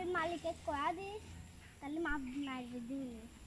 বাড়ির মালিকের কয়া দিস তাহলে মাপ মারবে দিবি